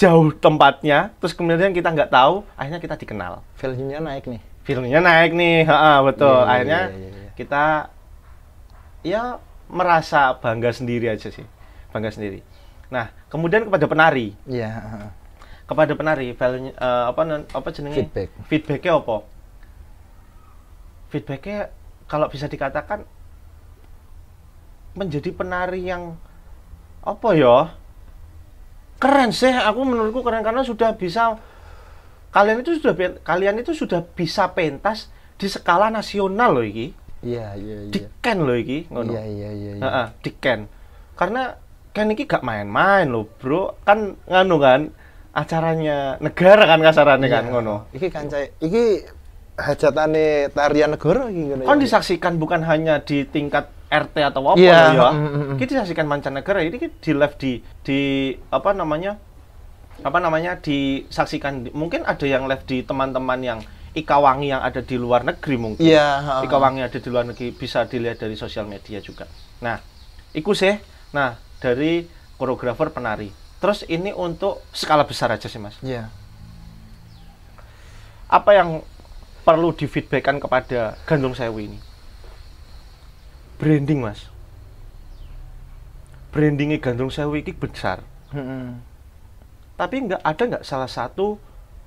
jauh tempatnya, terus kemudian kita nggak tahu, akhirnya kita dikenal. Value-nya naik nih. Filmnya naik nih, ha, betul. Iya, iya, akhirnya iya, iya, iya. kita ya merasa bangga sendiri aja sih, bangga sendiri. Nah, kemudian kepada penari, Iya. kepada penari, value eh, apa apa jenenge? Feedback. Feedbacknya apa? Feedbacknya kalau bisa dikatakan menjadi penari yang apa ya? Keren sih aku menurutku keren karena sudah bisa kalian itu sudah kalian itu sudah bisa pentas di skala nasional loh iki Iya, iya, di iya. Ken loh iki ngono Iya, iya, iya. iya. Heeh, di Ken karena Ken iki gak main-main loh bro kan nganu kan acaranya negara kan kasarannya kan Iya. ngono Iki kancai, iki hajatane tarian negara iki ngono. kan ya. disaksikan bukan hanya di tingkat RT atau apa Iya, loh ya. mm, mm, mm. Ini disaksikan mancanegara. Ini di live di di apa namanya? Apa namanya? disaksikan di- mungkin ada yang live di teman-teman yang Ikawangi yang ada di luar negeri mungkin. Iya. Ikawangi ada di luar negeri bisa dilihat dari sosial media juga. Nah, iku sih. Nah, dari koreografer penari. Terus ini untuk skala besar aja sih, Mas. Iya. Apa yang perlu difeedbackkan kepada Gandrung Sewu ini? Branding, Mas. Brandingnya Gandrung Sewu ini besar. Heeh. Tapi nggak ada nggak salah satu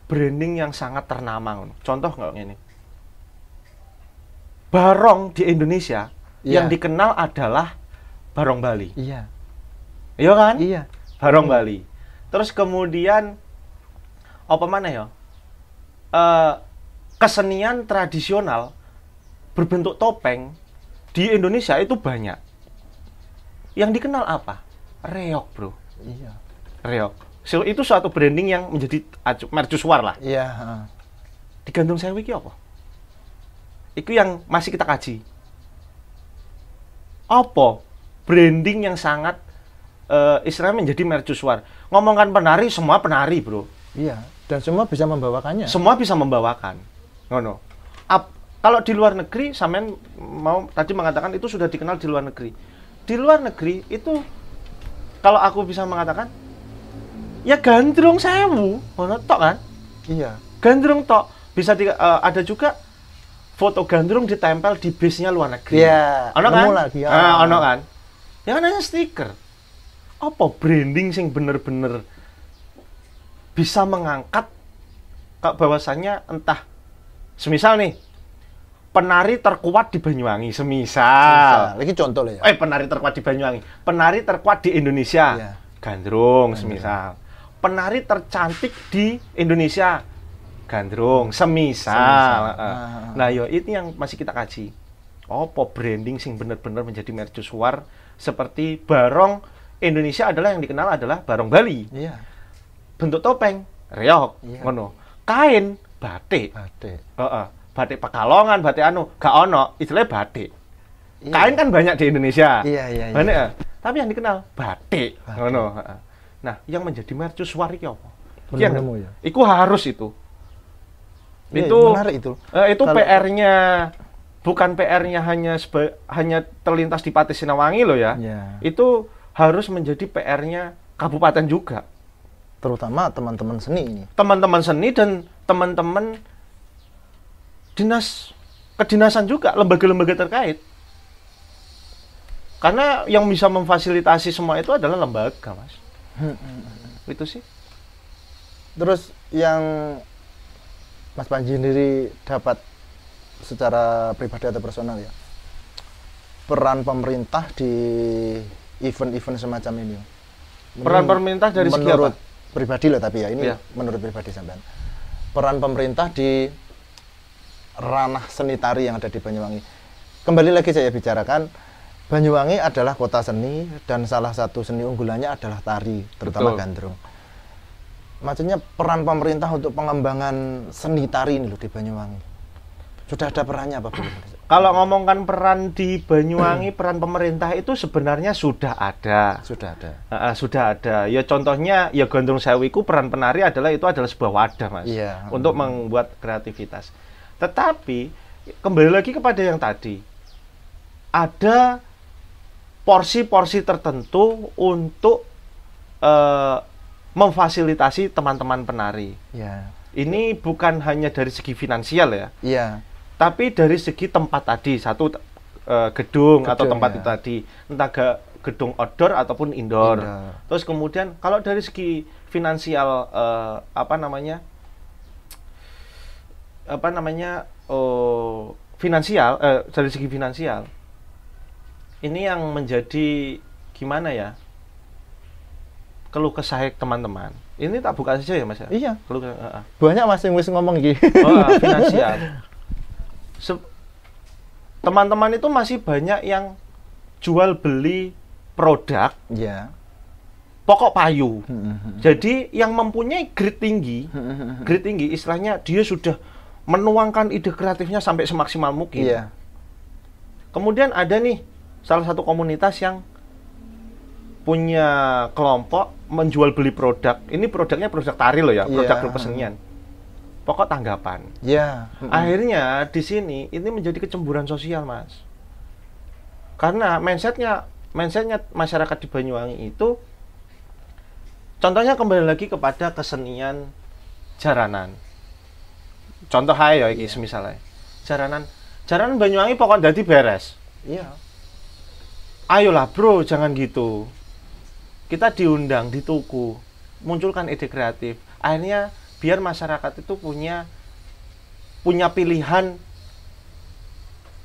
branding yang sangat ternama. Contoh nggak ini? Barong di Indonesia Iya. yang dikenal adalah Barong Bali. Iya. Iya kan? Iya. Barong Bali. Terus kemudian apa mana ya? Eh, kesenian tradisional berbentuk topeng di Indonesia itu banyak. Yang dikenal apa? Reok, Bro. Iya. Reok. So, itu suatu branding yang menjadi mercusuar lah. Iya, heeh. Di Gandung Sewu iki apa? Itu yang masih kita kaji. Apa branding yang sangat eh, istilahnya menjadi mercusuar. Ngomongkan penari, semua penari, Bro. Iya. Dan semua bisa membawakannya. Semua bisa membawakan. Ngono. Kalau di luar negeri, sampean mau tadi mengatakan itu sudah dikenal di luar negeri. Di luar negeri itu kalau aku bisa mengatakan ya gandrung sewu, ngono tok kan? Iya. Gandrung tok. Bisa di, eh, ada juga foto gandrung ditempel di base-nya luar negeri. Iya, Ono kan? lagi, ya. Ah, ono kan? Ya kan hanya stiker. Apa branding sing bener-bener bisa mengangkat kak bahwasannya entah semisal nih penari terkuat di Banyuwangi semisal Misal, Ini contoh ya. eh penari terkuat di Banyuwangi penari terkuat di Indonesia Iya. gandrung semisal penari tercantik di Indonesia gandrung semisal, Semisal. Heeh. Ah. nah yo itu yang masih kita kaji apa branding sing bener-bener menjadi mercusuar seperti barong Indonesia adalah yang dikenal adalah barong Bali Iya. bentuk topeng reok Iya. ngono kain batik Batik. Heeh. Batik pekalongan batik anu gak ono istilahnya batik Iya. kain kan banyak di Indonesia Iya, iya, iya. banyak ya? tapi yang dikenal batik, ngono heeh. nah yang menjadi mercusuar iki apa Iya ya? Iku harus itu Iya, itu menarik itu. eh, itu Kalau- PR-nya bukan PR-nya hanya seba- hanya terlintas di Pati Sinawangi loh ya Iya. itu harus menjadi PR-nya kabupaten juga Terutama teman-teman seni ini. teman-teman seni dan teman-teman dinas kedinasan juga lembaga-lembaga terkait karena yang bisa memfasilitasi semua itu adalah lembaga mas itu sih Terus yang Mas Panji sendiri dapat secara pribadi atau personal ya peran pemerintah di event-event semacam ini. Peran pemerintah dari segi menurut apa? pribadi loh tapi ya ini Iya. menurut pribadi sampean. Peran pemerintah di ranah seni tari yang ada di Banyuwangi. Kembali lagi saya bicarakan Banyuwangi adalah kota seni dan salah satu seni unggulannya adalah tari, terutama Betul. gandrung. Maksudnya peran pemerintah untuk pengembangan seni tari ini loh di Banyuwangi. Sudah ada perannya apa belum? kalau ngomongkan peran di Banyuwangi peran pemerintah itu sebenarnya sudah ada Sudah ada. Ah, sudah ada ya contohnya ya Gondrong Sewiku peran penari adalah itu adalah sebuah wadah mas Iya. untuk membuat kreativitas tetapi kembali lagi kepada yang tadi ada porsi-porsi tertentu untuk eh, memfasilitasi teman-teman penari Ya. ini bukan hanya dari segi finansial ya Iya. tapi dari segi tempat tadi satu eh, gedung, atau Gedung, tempat ya. itu tadi entah ge- gedung outdoor ataupun indoor. Indoor. Terus kemudian kalau dari segi finansial eh, apa namanya apa namanya oh, finansial eh, dari segi finansial ini yang menjadi gimana ya keluh kesah teman-teman. Ini tak buka saja ya Mas ya? Iya. Keluh kesah. heeh. Banyak Mas yang wis ngomong iki. Oh, finansial. Se- Teman-teman itu masih banyak yang jual beli produk Iya. pokok payu. Hmm. Jadi yang mempunyai grade tinggi, grade tinggi istilahnya dia sudah menuangkan ide kreatifnya sampai semaksimal mungkin. Iya. Kemudian ada nih salah satu komunitas yang punya kelompok menjual beli produk. Ini produknya produk tari loh ya, Iya. produk grup kesenian. Pokok tanggapan. Iya. Akhirnya di sini ini menjadi kecemburuan sosial, Mas. Karena mindsetnya mindsetnya masyarakat di Banyuwangi itu contohnya kembali lagi kepada kesenian jaranan. Contoh aja ya iki misalnya. Jaranan jaranan Banyuwangi pokok dadi beres. Iya. Ayolah bro, jangan gitu. Kita diundang, dituku, munculkan ide kreatif. Akhirnya biar masyarakat itu punya punya pilihan.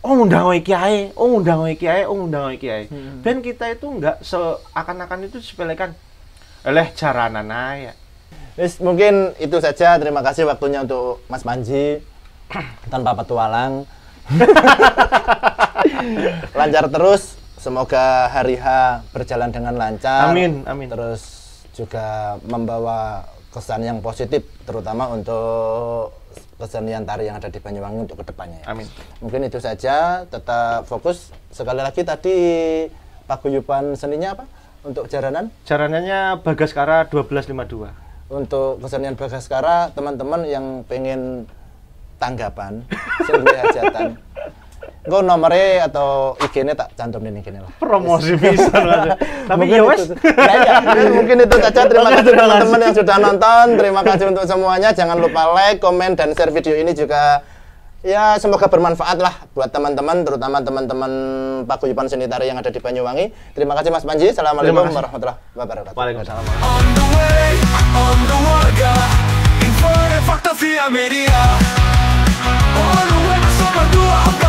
Oh ngundang iki ae, oh ngundang iki ae, oh ngundang iki ae. Hmm. Dan kita itu nggak seakan-akan itu disepelekan. Eleh jaranan ae. Wis, mungkin itu saja. Terima kasih waktunya untuk Mas Manji tanpa petualang. lancar terus. Semoga hari H berjalan dengan lancar. Amin, amin. Terus juga membawa kesan yang positif, terutama untuk kesenian tari yang ada di Banyuwangi untuk ke depannya. ya. Amin. Mungkin itu saja. Tetap fokus. Sekali lagi tadi paguyuban seninya apa? Untuk jaranan? Jaranannya Bagaskara 1252. Untuk kesenian Bagaskara teman-teman yang pengen tanggapan duwe hajatan Engko nomornya atau IG-nya tak cantumin ini gini lah. Promosi bisa. Tapi Mungkin ya wes. Nah, iya. mungkin itu saja. Terima kasih teman-teman yang sudah nonton. Terima kasih untuk semuanya. Jangan lupa like, komen, dan share video ini juga. Ya semoga bermanfaat lah buat teman-teman, terutama teman-teman Paguyuban Seni Tari yang ada di Banyuwangi. Terima kasih Mas Panji. Assalamualaikum warahmatullahi wabarakatuh. Waalaikumsalam. On the way, on the warga Info dan fakta via media On the way bersama dua angka